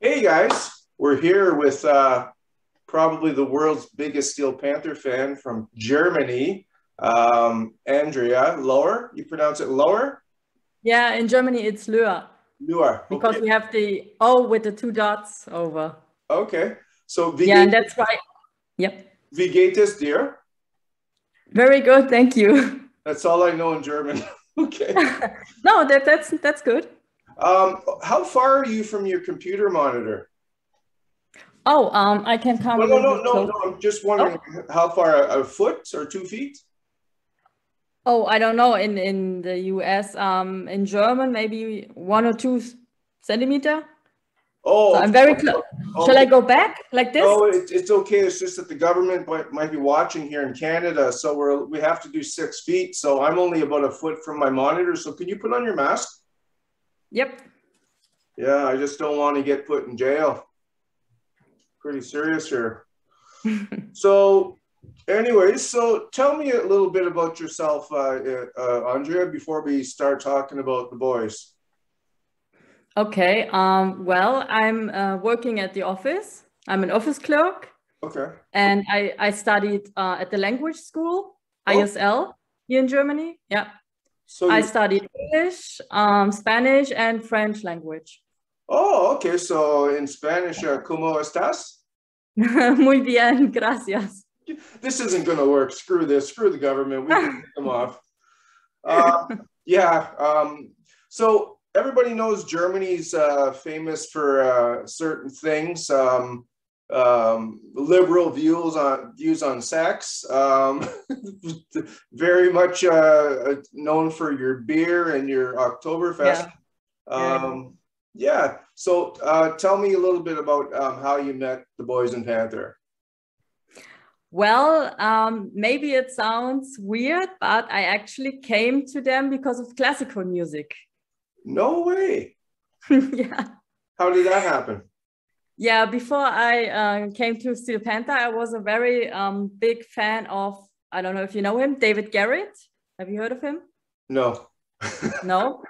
Hey guys, we're here with uh, probably the world's biggest Steel Panther fan from Germany, um, Andrea Lower. You pronounce it Lower? Yeah, in Germany it's Löhr. Löhr. Because okay. we have the O with the two dots over. Okay. So wie yeah, and that's why. Yep. es dir? Very good, thank you. That's all I know in German. okay. no, that, that's that's good. Um, how far are you from your computer monitor? Oh, um, I can come. No, no, no, no, no. I'm just wondering how far a, a foot or two feet? Oh, I don't know. In in the US, um, in German, maybe one or two centimeter. Oh, So I'm very close. oh, Shall I go back like this? No, it, it's okay. It's just that the government might, might be watching here in Canada, so we're we have to do six feet. So I'm only about a foot from my monitor. So can you put on your mask? Yep. Yeah, I just don't want to get put in jail. Pretty serious here. so, anyways, so tell me a little bit about yourself, uh, uh, Andrea, before we start talking about the boys. Okay. Um, well, I'm uh, working at the office. I'm an office clerk. Okay. and I, I studied uh, at the language school, Oh. ISL, here in Germany. Yeah, So, I studied English, um, Spanish, and French language. oh, okay. So in Spanish, uh, ¿Cómo estás? Muy bien, gracias. this isn't going to work. Screw this. Screw the government. We can take them off. Uh, yeah. Um, so everybody knows Germany's uh, famous for uh, certain things. Um, um, liberal views on views on sex. Um, very much uh, known for your beer and your Oktoberfest. Yeah. Yeah. Um, yeah. So uh, tell me a little bit about um, how you met the boys in Panther. Well, um, maybe it sounds weird, but I actually came to them because of classical music. No way. yeah. How did that happen? Yeah, before I uh, came to Steel Panther, I was a very um, big fan of, I don't know if you know him, David Garrett. Have you heard of him? No. No.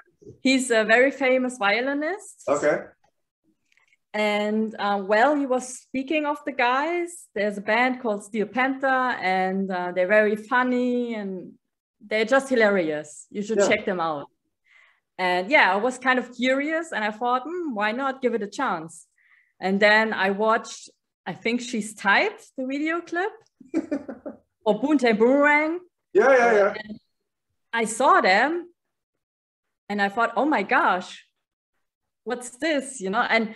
He's a very famous violinist. okay. And uh, well, he was speaking of the guys. There's a band called Steel Panther, and uh, they're very funny and they're just hilarious. You should Yeah. check them out. And yeah, I was kind of curious, and I thought, hmm, why not give it a chance? And then I watched, I think she's tight, the video clip, or Poontang Boomerang. Yeah, yeah, yeah. I saw them, and I thought, oh my gosh, what's this? You know, and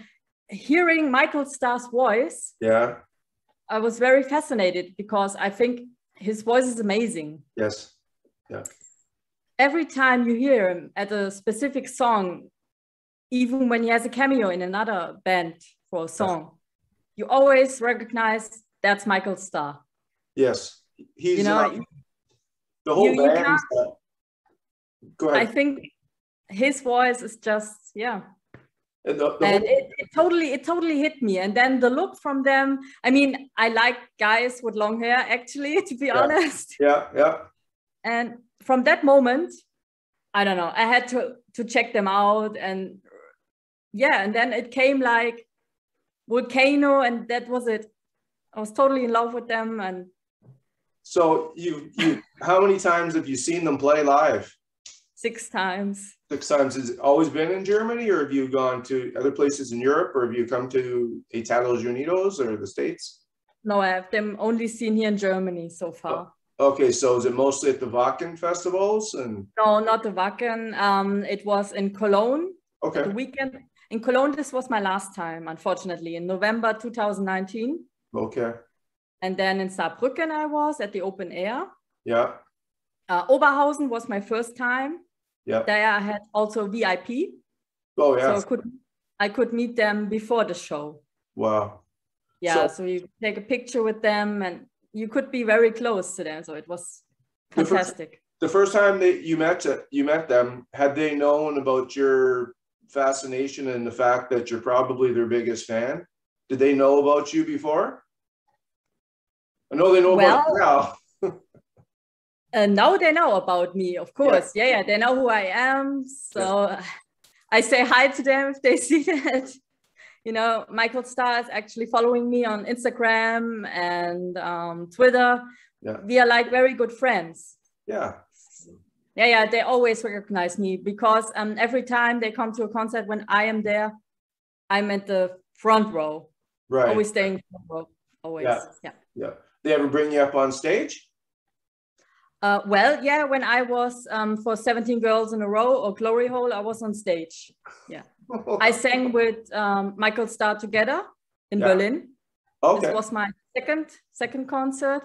hearing Michael Starr's voice, Yeah. I was very fascinated because I think his voice is amazing. Yes. Yeah. Every time you hear him at a specific song, even when he has a cameo in another band for a song, you always recognize that's Michael Starr. Yes. He's You know, uh, the whole you- you band. can't- uh, go I think his voice is just, yeah. And the, the and it, it totally it totally hit me and then the look from them i mean i like guys with long hair actually to be Yeah. honest yeah, yeah. and from that moment i don't know i had to to check them out and yeah and then it came like volcano and that was it. I was totally in love with them and So you you how many times have you seen them play live? six times. Six times. Has it always been in Germany, or have you gone to other places in Europe, or have you come to Italos Unidos or the States? no i have them only seen here in germany so far. Okay, so is it mostly at the Wacken festivals and no not the wacken. Um it was in cologne. Okay, the weekend in Cologne. This was my last time, unfortunately, in November 2019. okay, And then in Saarbrücken, I was at the open air. yeah, Uh, Oberhausen was my first time. yeah. There I had also VIP, Oh so I could I could meet them before the show. wow. Yeah, So- so, you take a picture with them, and you could be very close to them. So it was The first- fantastic. The first time that you met you met them, had they known about your fascination and the fact that you're probably their biggest fan? Did they know about you before? I know they know about you now. Uh, now they know about me, of course. Yeah, yeah, they know who I am. So I say hi to them if they see that. you know, Michael Starr is actually following me on Instagram and um, Twitter. Yeah. We are like very good friends. Yeah. Yeah, yeah. They always recognize me because um, every time they come to a concert when I am there, I'm at the front row. Right. Always staying front row. Always. Yeah. Yeah. yeah. They ever bring you up on stage? Uh, well, yeah, when I was um, for 17 Girls in a Row or Glory Hole, I was on stage. Yeah. I sang with um, Michael Starr together in yeah. Berlin. Okay. This was my second second concert.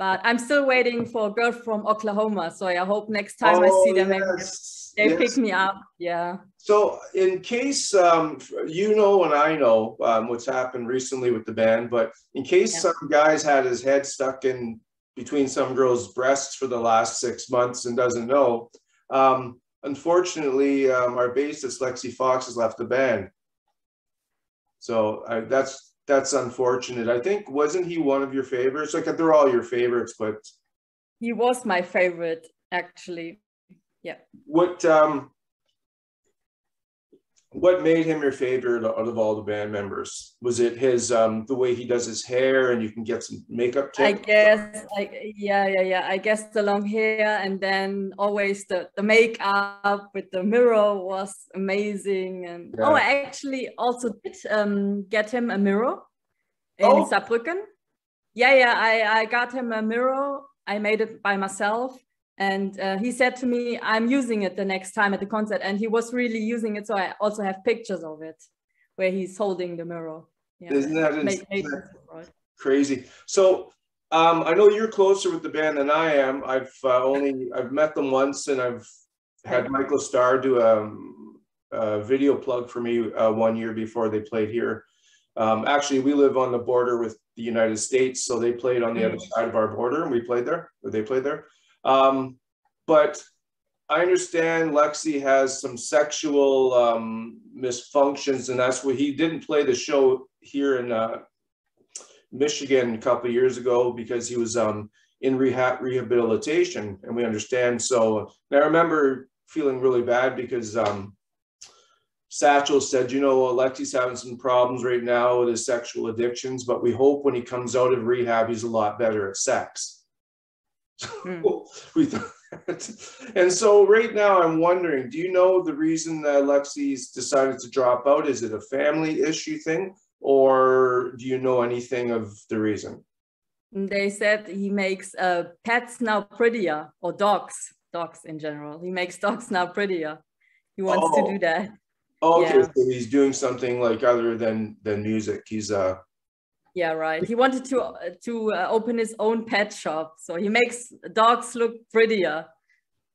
But I'm still waiting for a girl from Oklahoma. So I hope next time oh, I see them, yes. they yes. pick me up. Yeah. So in case um, you know and I know um, what's happened recently with the band, but in case yeah. some guys had his head stuck in between some girls' breasts for the last six months and doesn't know, um, unfortunately, um, our bassist Lexxi Foxx has left the band. So I, that's that's unfortunate. I think wasn't he one of your favorites? Like they're all your favorites, but he was my favorite actually. Yeah. What um what made him your favorite out of all the band members? Was it his um the way he does his hair and you can get some makeup tips? I guess like yeah, yeah, yeah. I guess the long hair and then always the, the makeup with the mirror was amazing. And yeah. oh I actually also did um get him a mirror in oh. Saarbrücken. Yeah, yeah, I, I got him a mirror. I made it by myself and uh, he said to me, I'm using it the next time at the concert. And he was really using it. So I also have pictures of it where he's holding the mirror. Yeah. Isn't that, made, made crazy? So um, I know you're closer with the band than I am. I've uh, only, I've met them once and I've had Michael Starr do a, um, a video plug for me uh, one year before they played here. Um, actually, we live on the border with the United States, so they played on the other mm. side of our border, and we played there, or they played there. Um, but I understand Lexxi has some sexual um, misfunctions, and that's what he didn't play the show here in uh, Michigan a couple years ago because he was um, in rehab rehabilitation, and we understand. So I remember feeling really bad because um, Satchel said, you know, Alexi's having some problems right now with his sexual addictions, but we hope when he comes out of rehab, he's a lot better at sex. Mm. we and so right now I'm wondering, do you know the reason that Alexi's decided to drop out? Is it a family issue thing or do you know anything of the reason? They said he makes uh, pets now prettier or dogs, dogs in general. He makes dogs now prettier. He wants oh. to do that. Oh, okay, yeah. so he's doing something like other than than music. He's uh yeah, right. He wanted to to uh, open his own pet shop, so he makes dogs look prettier.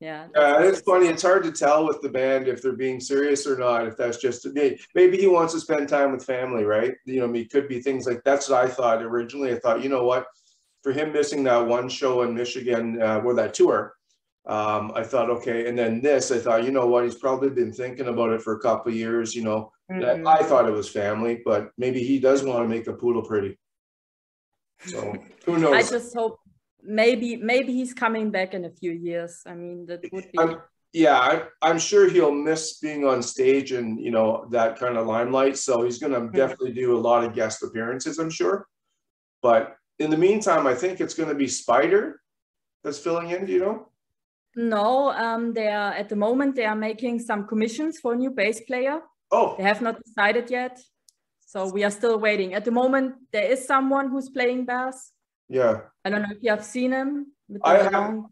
Yeah. Yeah, it's funny. It's hard to tell with the band if they're being serious or not. If that's just maybe, maybe he wants to spend time with family, right? You know, it could be things like that's what I thought originally. I thought, you know what, for him missing that one show in Michigan uh, or that tour, um, I thought, okay, and then this, I thought, you know what, he's probably been thinking about it for a couple years. You know, mm-hmm. I thought it was family, but maybe he does want to make a poodle pretty. So who knows? I just hope maybe maybe he's coming back in a few years. I mean, that would be. I'm, yeah, I, I'm sure he'll miss being on stage and you know that kind of limelight. So he's going to mm-hmm. definitely do a lot of guest appearances, I'm sure. But in the meantime, I think it's going to be Spider that's filling in. Do you know? No, um, they are at the moment they are making some commissions for a new bass player. Oh, they have not decided yet, so we are still waiting. At the moment, there is someone who's playing bass. Yeah. I don't know if you have seen him. I have. Long...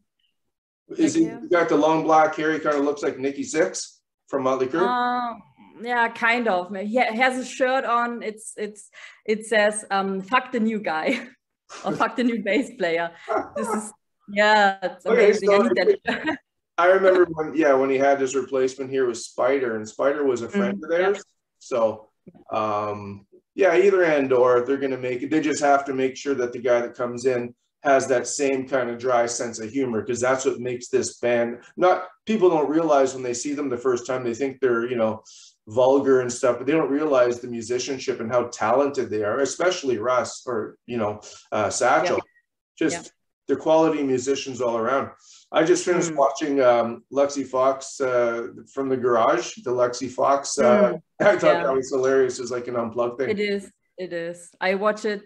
Is he got the long black hair? He kind of looks like Nikki Sixx from Motley Crue. Uh, yeah, kind of. He has a shirt on. It's it's it says um, "fuck the new guy" or "fuck the new bass player." This is yeah, it's amazing. Okay, so I, remember when, yeah, when he had his replacement here was Spider, and Spider was a friend mm, of theirs. Yeah. So, um, yeah, either end or they're going to make it. They just have to make sure that the guy that comes in has that same kind of dry sense of humor because that's what makes this band. Not people don't realize when they see them the first time they think they're you know vulgar and stuff, but they don't realize the musicianship and how talented they are, especially Russ or you know uh, Satchel. Yeah. Just they're quality musicians all around. I just finished Mm. watching um, Lexxi Foxx uh, from the garage, the Lexxi Foxx. Uh, I thought Yeah. that was hilarious. It's like an unplugged thing. It is. It is. I watch it.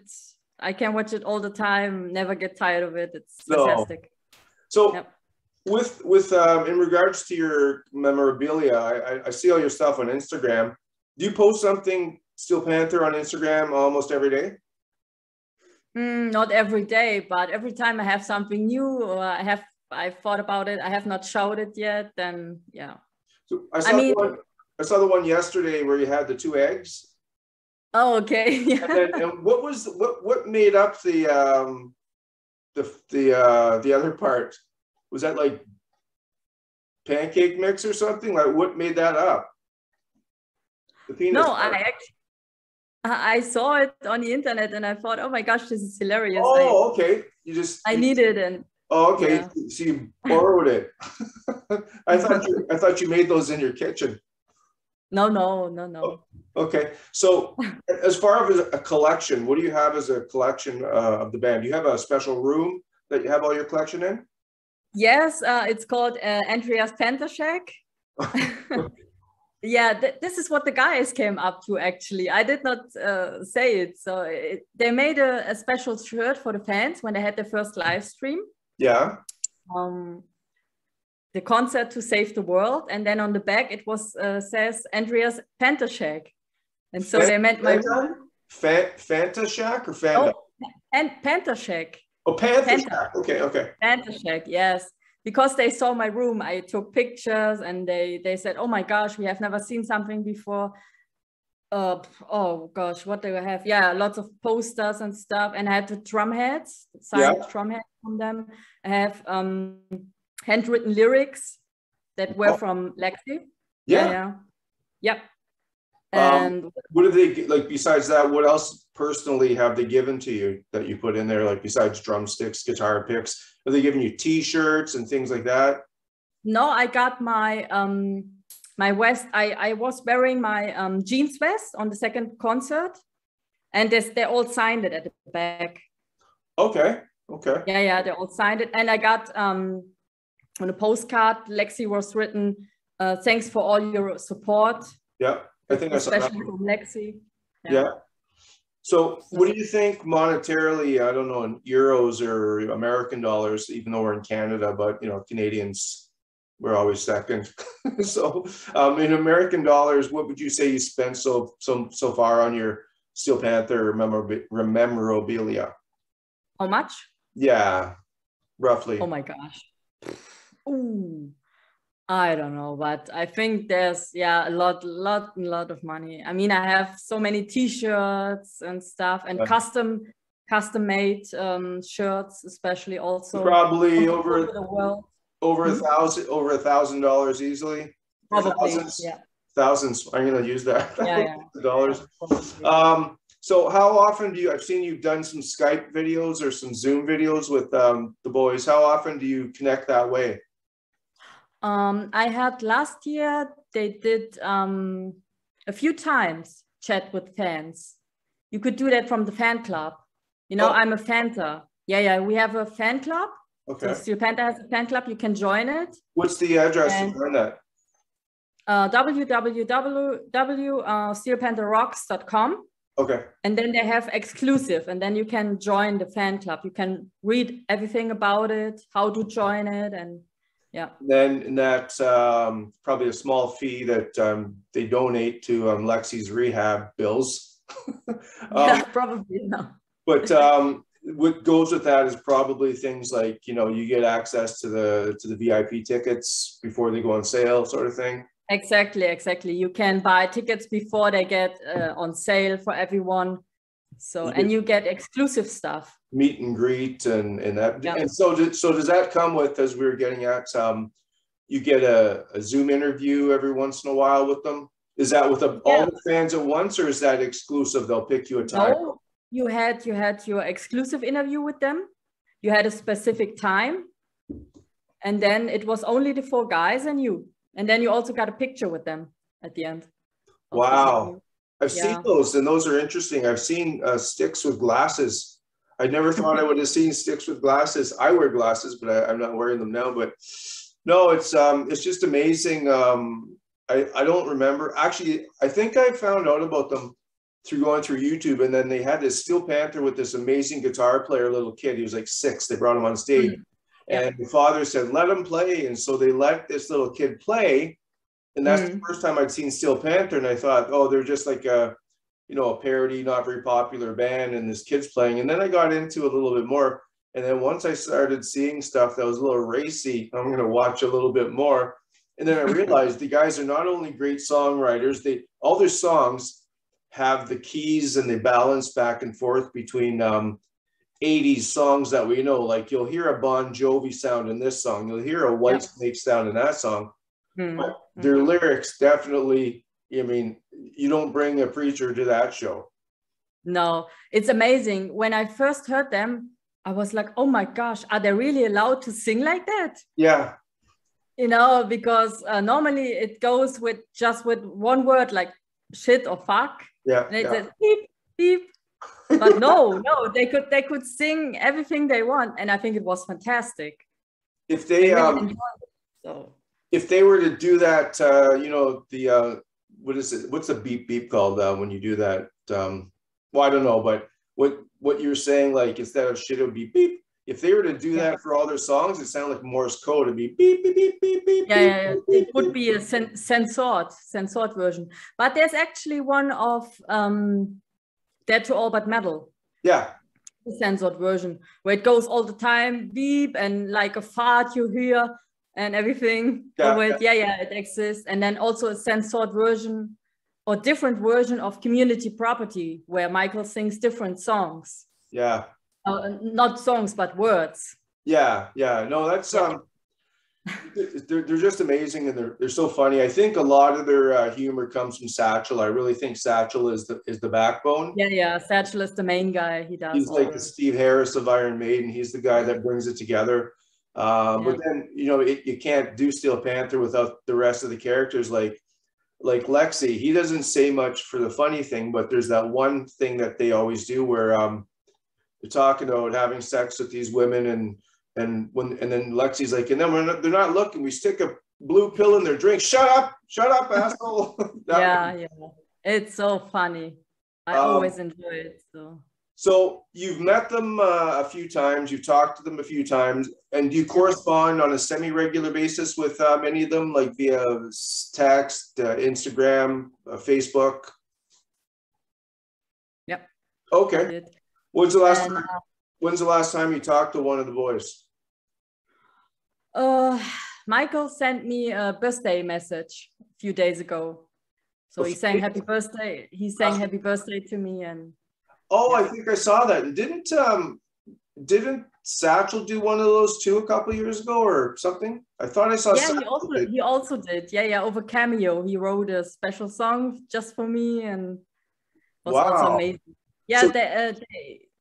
I can watch it all the time. Never get tired of it. It's No. fantastic. So, Yep. with with um, in regards to your memorabilia, I, I, I see all your stuff on Instagram. Do you post something Steel Panther on Instagram almost every day? Mm, not every day, but every time I have something new or I have I thought about it, I have not showed it yet. Then yeah. So I saw mean- the one. I saw the one yesterday where you had the two eggs. Oh, okay. And then, and what was what what made up the um the the uh the other part? Was that like pancake mix or something? Like what made that up? The penis No, part. I actually I I saw it on the internet and I thought, oh my gosh, this is hilarious. Oh, okay. You just I, I you- need it and Oh, okay. Yeah. So you borrowed it. I thought you I thought you made those in your kitchen. no, no, no, no. Okay. So as far as a collection, what do you have as a collection uh, of the band? Do you have a special room that you have all your collection in? Yes, uh, it's called uh, Andreas Pantashek. yeah, th- this is what the guys came up to actually. I did not uh, say it. So it, they made a, a special shirt for the fans when they had their first live stream. Yeah. Um, the concert to save the world, and then on the back it was uh, says Andreas Pantashek, and so they meant my Fanta? Fa- Fanta Shack or Fanta? and Pantashek. Oh, Panther. Okay, okay. Pantashek, yes. Because they saw my room, I took pictures and they they said, "Oh my gosh, we have never seen something before." Uh, oh gosh, what do I have? Yeah, lots of posters and stuff, and I had the drum heads, signed drum heads from them. I have um handwritten lyrics that were Oh. from Lexxi. Yeah. yeah, yep. Um, And What do they get- like besides that? What else personally have they given to you that you put in there? Like besides drumsticks, guitar picks, are they giving you T-shirts and things like that? no, I got my um my vest. I I was wearing my um jeans vest on the second concert, and they they all signed it at the back. Okay, okay. Yeah, yeah, they all signed it, and I got um on a postcard. Lexxi was written, uh, "Thanks for all your support." Yeah, I think I saw that. especially from Lexxi. Yeah. So what do you think monetarily, I don't know, in euros or American dollars, even though we're in Canada, but you know, Canadians, we're always second. So um, in American dollars, what would you say you spent so so so far on your Steel Panther memorab- memorabilia? How much? Yeah, roughly. Oh my gosh. Ooh, I don't know, but I think there's yeah a lot, lot, and lot of money. I mean, I have so many T-shirts and stuff, and Yeah. custom, custom made um, shirts, especially also Probably from over the world. over a Mhm. thousand over a thousand dollars easily. Probably, thousands. yeah, Thousands. I'm gonna use that. yeah, yeah. dollars. Um, so how often do you, I've seen you've done some Skype videos or some Zoom videos with um, the boys. How often do you connect that way? Um, I had last year, they did um, a few times chat with fans. You could do that from the fan club. You know, Oh. I'm a Fanta. Yeah, yeah, we have a fan club. Okay. So Steel Panther has a fan club. You can join it. What's the address And- to that? Uh, www.steelpantherrocks.com. Okay. And then they have exclusive, and then you can join the fan club. You can read everything about it, how to join it, and yeah. Then and that's um, probably a small fee that um, they donate to um, Lexxi's rehab bills. yeah, um, probably no. but um, what goes with that is probably things like you know you get access to the to the VIP tickets before they go on sale, sort of thing. Exactly, exactly. You can buy tickets before they get uh, on sale for everyone. So, and you get exclusive stuff. meet and greet and and that Yeah. and so did, so does that come with as we were getting at um you get a, a zoom interview every once in a while with them is that with the, all the fans at once or is that exclusive they'll pick you a time No, you had you had your exclusive interview with them. You had a specific time, and then it was only the four guys and you. And then you also got a picture with them at the end. Wow. I've seen those and those are interesting i've seen uh, Stix with glasses I never thought I would have seen Stix with glasses. I wear glasses, but I, am not wearing them now. But no, it's um, it's just amazing. Um, I I don't remember actually. I think I found out about them through going through YouTube, and then they had this Steel Panther with this amazing guitar player, little kid. He was like six. They brought him on stage, mm-hmm. yeah. and the father said, "Let him play," and so they let this little kid play. And that's mm-hmm. the first time I'd seen Steel Panther, and I thought, "Oh, they're just like a." you know, a parody, not very popular band, and this kid's playing. And then I got into a little bit more. And then once I started seeing stuff that was a little racy, I'm going to watch a little bit more. And then I realized the guys are not only great songwriters, they all their songs have the keys and they balance back and forth between um, 80s songs that we know. Like you'll hear a Bon Jovi sound in this song, you'll hear a White yeah. Snake sound in that song. Mm-hmm. But their lyrics definitely I mean, you don't bring a preacher to that show. No, it's amazing. When I first heard them, I was like, oh my gosh, are they really allowed to sing like that? Yeah. You know, because uh, normally it goes with just with one word like shit or fuck. Yeah. And it yeah. says beep, beep. But no, no, they could they could sing everything they want. And I think it was fantastic. If they um so if they were to do that, uh, you know, the uh, what is it? What's a beep beep called uh, when you do that? Um, well, I don't know, but what what you're saying, like instead of shit, it would be beep. If they were to do that for all their songs, it sounded like Morse code. It'd be beep beep beep beep beep. Yeah, yeah, yeah. it would be a sen- censored censored version. But there's actually one of um, Death to All But Metal. Yeah. The censored version where it goes all the time beep and like a fart you hear and everything. Yeah, yeah. yeah, yeah, it exists. And then also a censored version or different version of community property where Michael sings different songs. Yeah. Uh, not songs, but words. Yeah, yeah. No, that's um they're, they're just amazing and they're, they're so funny. I think a lot of their uh, humor comes from Satchel. I really think Satchel is the is the backbone. Yeah, yeah. Satchel is the main guy. He does. He's like the Steve Harris of Iron Maiden. He's the guy that brings it together. Uh, yeah. But then you know it, you can't do Steel Panther without the rest of the characters like like Lexxi. He doesn't say much for the funny thing, but there's that one thing that they always do where um, they're talking about having sex with these women and and when and then Lexxi's like, and then we're not, they're not looking. We stick a blue pill in their drink. Shut up! Shut up, asshole! yeah, yeah. It's so funny. I um, always enjoy it. So so you've met them uh, a few times, you've talked to them a few times, and do you correspond on a semi-regular basis with uh, many of them, like via text, uh, Instagram, uh, Facebook? Yep. Okay. When's the last? And, time, uh, when's the last time you talked to one of the boys? Uh, Michael sent me a birthday message a few days ago. So he's saying happy birthday. He's saying happy birthday to me and Oh, I think I saw that. Didn't um didn't Satchel do one of those too a couple years ago or something? I thought I saw. Yeah, Satchel he also did. he also did. Yeah, yeah. Over Cameo, he wrote a special song just for me, and was wow. also amazing. Yeah, so, the, uh,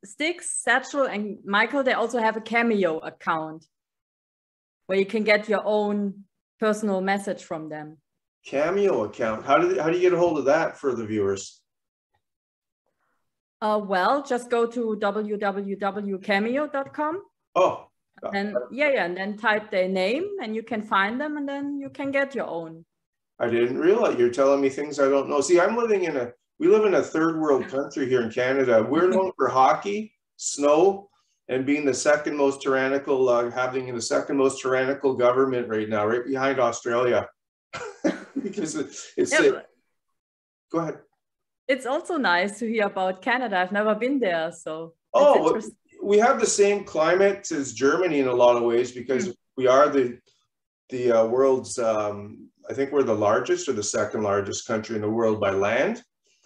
Stix, Satchel, and Michael. They also have a Cameo account where you can get your own personal message from them. Cameo account. How did how do you get a hold of that for the viewers? Uh, well, just go to www.cameo.com. Oh. And yeah, yeah, and then type their name and you can find them and then you can get your own. I didn't realize you're telling me things I don't know. See, I'm living in a, we live in a third world country here in Canada. We're known for hockey, snow, and being the second most tyrannical, uh, having the second most tyrannical government right now, right behind Australia. because it's, it's yeah, it, go ahead it's also nice to hear about Canada. I've never been there, so oh, we have the same climate as Germany in a lot of ways because mm. we are the the uh, world's. Um, I think we're the largest or the second largest country in the world by land.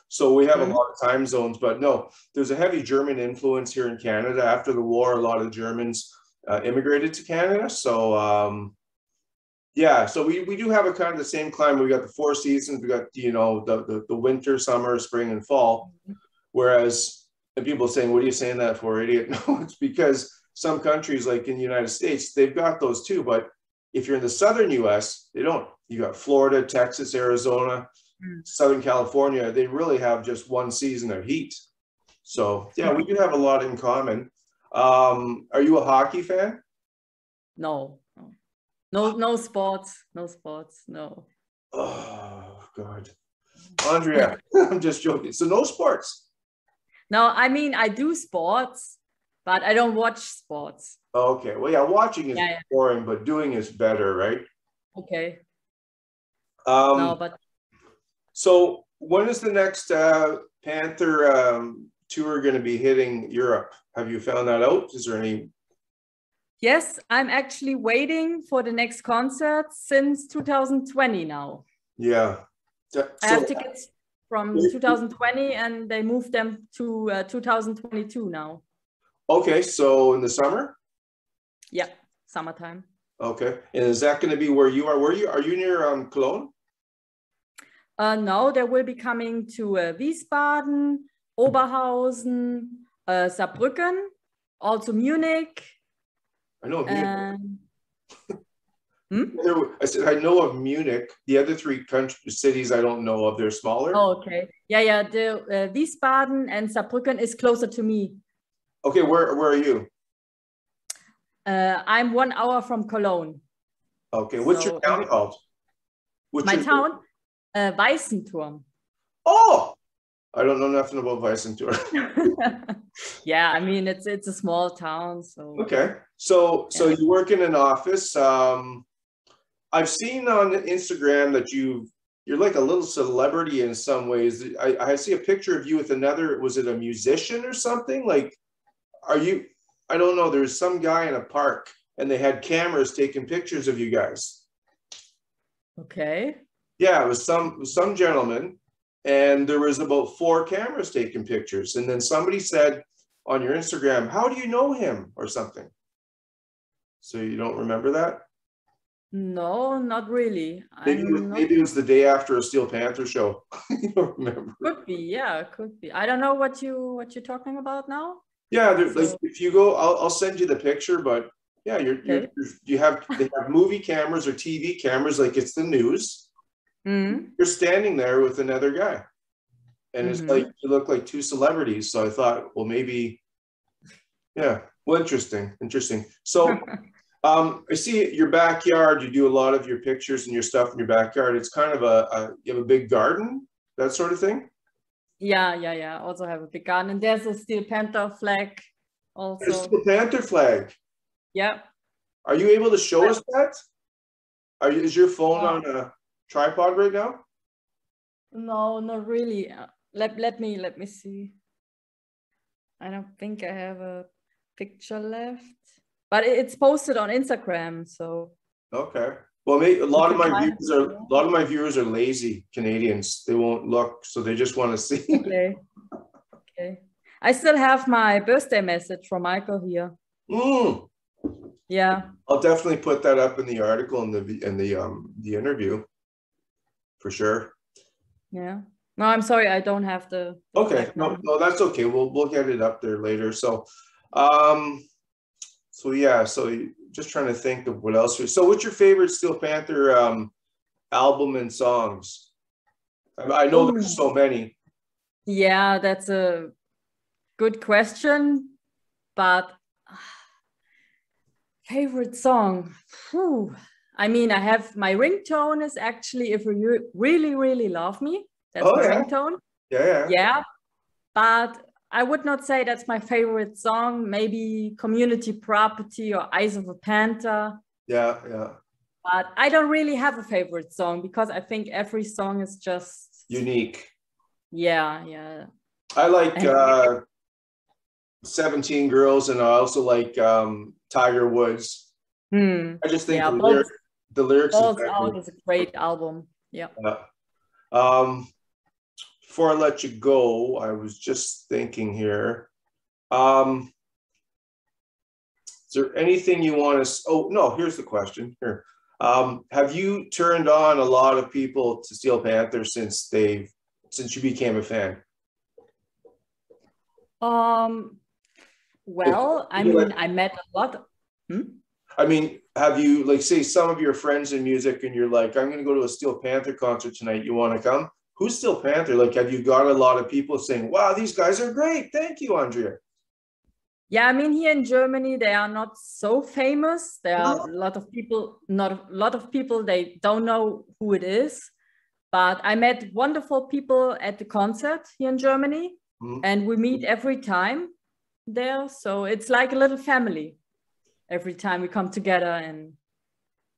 So we have mm. a lot of time zones, but no, there's a heavy German influence here in Canada. After the war, a lot of Germans uh, immigrated to Canada. So um, yeah, so we, we do have a kind of the same climate. We got the four seasons. We got you know the the, the winter, summer, spring, and fall. Whereas and people saying, "What are you saying that for, idiot?" No, it's because some countries, like in the United States, they've got those too. But if you're in the southern U.S., they don't. You got Florida, Texas, Arizona, mm. Southern California. They really have just one season of heat. So yeah, we do have a lot in common. Um, are you a hockey fan? No, no, no, sports, no sports, no. Oh God, Andrea, I'm just joking. So no sports. No, I mean I do sports, but I don't watch sports. Okay, well, yeah, watching is Yeah, yeah. boring, but doing is better, right? Okay. Um, no, but So when is the next uh, Panther um, tour going to be hitting Europe? Have you found that out? Is there any? Yes, I'm actually waiting for the next concert since 2020 now. Yeah. Th- I have tickets from 2020 and they moved them to uh, 2022 now. okay, so in the summer. Yeah, summertime. Okay, and is that going to be where you are? Where you are you near um, Cologne? Uh, no, they will be coming to uh, Wiesbaden, Oberhausen, uh, Saarbrücken, also Munich. I know. Munich. And There- I said I know of Munich. The other three country cities I don't know of. They're smaller. oh, okay, yeah, yeah. The uh, Wiesbaden and Saarbrücken is closer to me. Okay, where where are you? Uh, I'm one hour from Cologne. Okay, what's your town um, called? What's My your- town, uh, Weißenthurm. Oh, I don't know nothing about Weissentor. yeah, I mean it's it's a small town, so Okay, so so you work in an office. Um, I've seen on Instagram that you you're like a little celebrity in some ways. I, I see a picture of you with another. Was it a musician or something? Like, are you? I don't know. There's some guy in a park, and they had cameras taking pictures of you guys. okay. Yeah, it was some some gentleman, and there was about four cameras taking pictures, and then somebody said on your Instagram, "How do you know him?" or something. So you don't remember that? No, not really. Maybe, it was, not- maybe it was the day after a Steel Panther show. you don't remember? could be, yeah, could be. I don't know what you what you're talking about now. Yeah, there, like if you go, I'll, I'll send you the picture. But yeah, you're, you're, you're you have they have movie cameras or TV cameras, like it's the news. Mm. You're standing there with another guy, and it's Mhm. like you look like two celebrities. So I thought, well, maybe, yeah. Well, interesting, interesting. So. Um, I see your backyard. You do a lot of your pictures and your stuff in your backyard. It's kind of a, a you have a big garden, that sort of thing. Yeah, yeah, yeah. Also have a big garden. And there's a Steel Panther flag There's also. the Panther flag. Yeah. Are you able to show us that? Are you, is your phone Uh, on a tripod right now? No, not really. Uh, Let let me let me see. I don't think I have a picture left. But it's posted on Instagram, so Okay. Well, may, a lot of my viewers are a lot of my viewers are lazy Canadians. They won't look, so they just want to see. okay. Okay. I still have my birthday message from Michael here. Mm. Yeah. I'll definitely put that up in the article in the in the um the interview, for sure. Yeah. No, I'm sorry, I don't have the. Okay, no, no, that's okay. We'll we'll get it up there later. So, um, so yeah, so just trying to think of what else. So, what's your favorite Steel Panther um album and songs? I, I know there's so many. Yeah, that's a good question, but favorite song. Phew. I mean, I have my ringtone is actually if you really, really love me. That's Oh, my yeah. ringtone. Yeah, yeah. Yeah, but I would not say that's my favorite song. Maybe Community Property or Eyes of a Panther. Yeah, yeah. But I don't really have a favorite song because I think every song is just Unique. yeah, yeah. I like uh 17 Girls and I also like um Tiger Woods. Hmm. I just think Yeah, the, Balls- lyric, the lyrics is Out is a great album. Yeah. Yeah. Um, before I let you go, I was just thinking here. Um, is there anything you want to? Oh no, here's the question. Here, um, have you turned on a lot of people to Steel Panther since they've since you became a fan? Um. Well, I mean, I met a lot. Hmm? I mean, have you like say some of your friends in music, and you're like, I'm going to go to a Steel Panther concert tonight. You want to come? Who's Steel Panther? Like, have you got a lot of people saying, "Wow, these guys are great. Thank you, Andrea." Yeah, I mean here in Germany they are not so famous. There are a lot of people, not a lot of people. They don't know who it is, but I met wonderful people at the concert here in Germany, mm. and we meet every time there. So it's like a little family every time we come together, and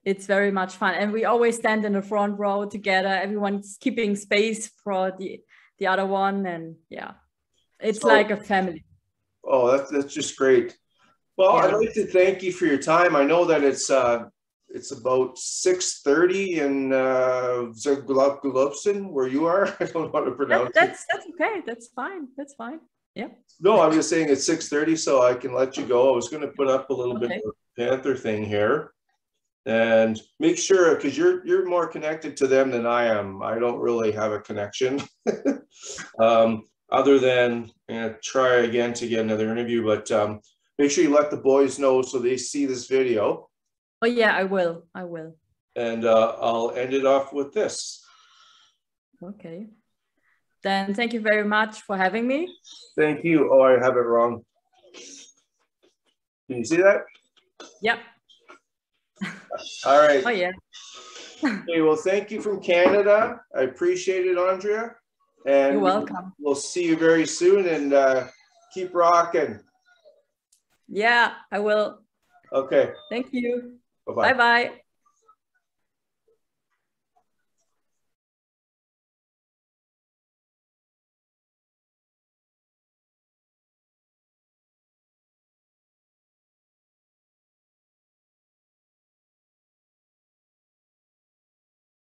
it's very much fun. And we always stand in the front row together. Everyone's keeping space for the the other one, and yeah, it's so, like a family. Oh, that's that's just great. Well, yeah. I'd like to thank you for your time. I know that it's uh, it's about six thirty in uh, where you are. I don't know how to pronounce that, that's, it. That's okay. That's fine. That's fine. Yeah. No, I'm just saying it's six thirty, so I can let you go. I was going to put up a little okay. bit of Panther thing here, and make sure because you're you're more connected to them than I am. I don't really have a connection. um, other than you try again to get another interview, but um, make sure you let the boys know so they see this video. Oh yeah, I will. I will. And uh, I'll end it off with this. Okay. Then thank you very much for having me. Thank you. Oh, I have it wrong. Can you see that? Yep. All right. Oh yeah. okay, well, thank you from Canada. I appreciate it, Andrea. And You're welcome. We'll see you very soon and uh, keep rocking. Yeah, I will. Okay. Thank you. Bye-bye. Bye-bye.